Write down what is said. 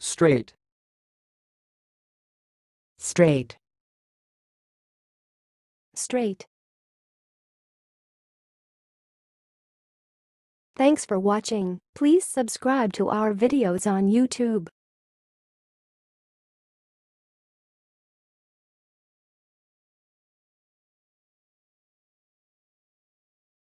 straight straight, straight. Thanks for watching. Please subscribe to our videos on YouTube.